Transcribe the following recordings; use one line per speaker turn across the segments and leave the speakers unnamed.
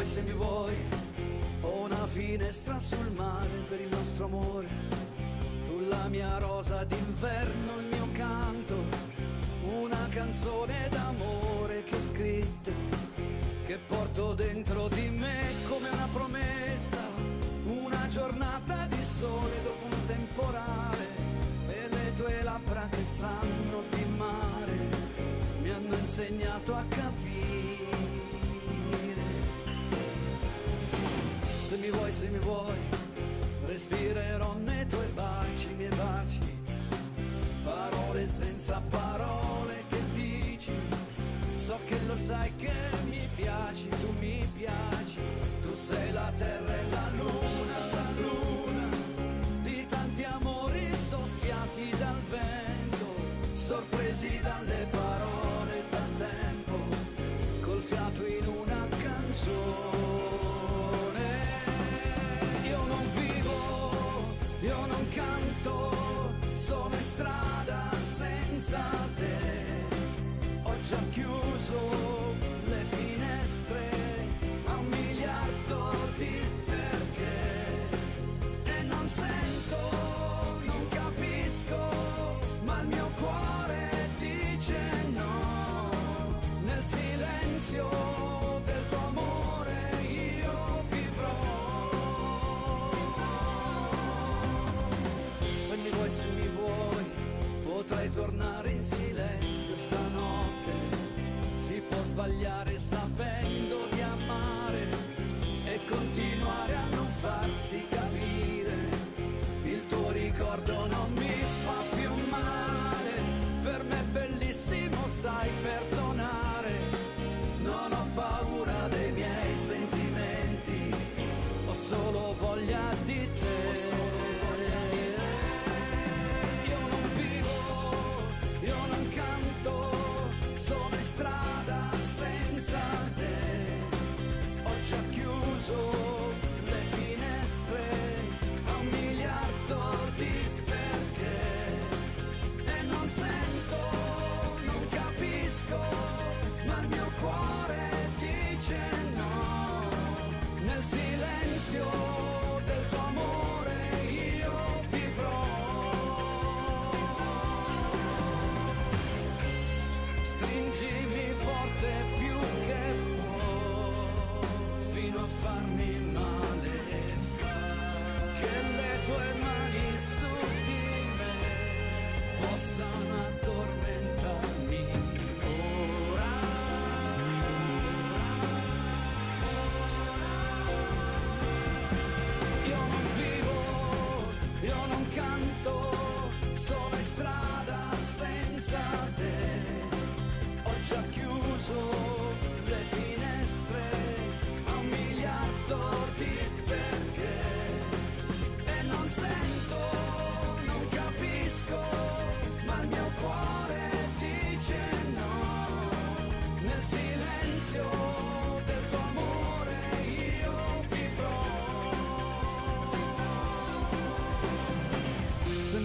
vuoi, se mi vuoi, ho una finestra sul mare per il nostro amore. Tu la mia rosa d'inverno, il mio canto, una canzone d'amore che ho scritto, che porto dentro di me come una promessa, una giornata di sole dopo un temporale e le tue labbra che sanno di mare mi hanno insegnato a capire. Vuoi, se mi vuoi, respirerò nei tuoi baci, i miei baci, parole senza parole che dici. So che lo sai che mi piaci, tu mi piaci, tu sei la terra e la luna, la luna di tanti amori soffiati dal vento, sorpresi dalle tornare in silenzio stanotte. Si può sbagliare sapendo di amare e continuare a non farsi capire. Il tuo ricordo non mi me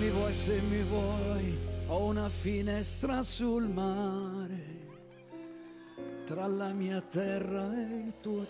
mi vuoi, se mi vuoi, ho una finestra sul mare tra la mia terra e il tuo